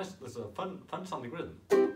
nice, there's a fun, fun sounding rhythm.